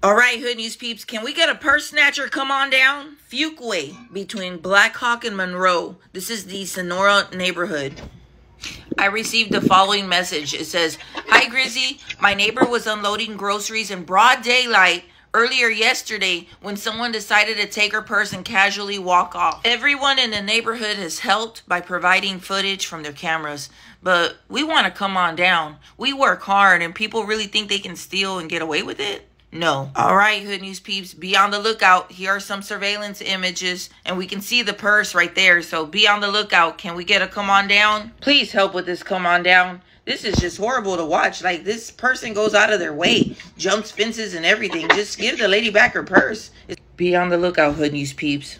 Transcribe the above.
All right, Hood News peeps, can we get a purse snatcher come on down? Fuqua between Blackhawk and Monroe. This is the Sonora neighborhood. I received the following message. It says, Hi, Grizzy. My neighbor was unloading groceries in broad daylight earlier yesterday when someone decided to take her purse and casually walk off. Everyone in the neighborhood has helped by providing footage from their cameras, but we want to come on down. We work hard and people really think they can steal and get away with it? No. All right, Hood News peeps, be on the lookout. Here are some surveillance images, and we can see the purse right there. So be on the lookout. Can we get a come on down? Please help with this come on down. This is just horrible to watch. Like, this person goes out of their way, jumps fences and everything. Just give the lady back her purse. Be on the lookout, Hood News peeps.